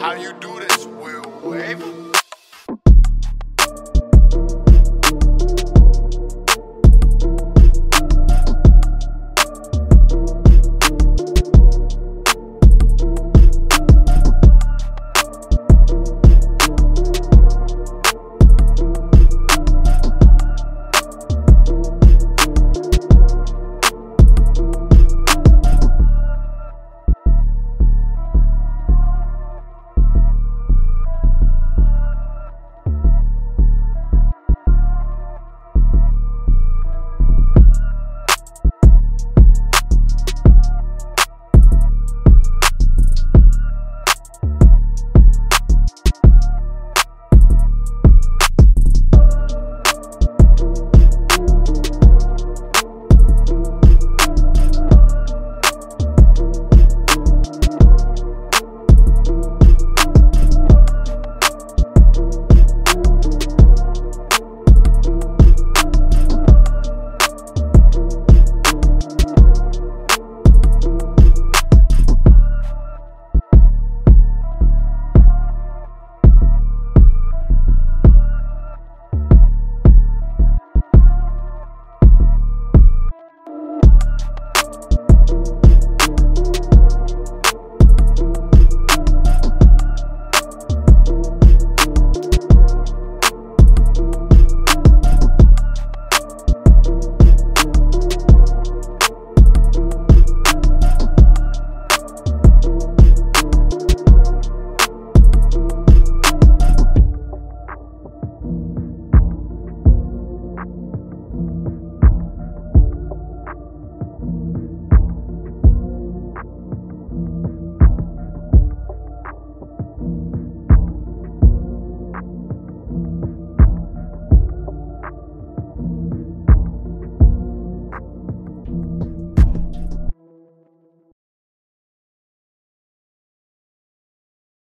How you do this, Will Wave?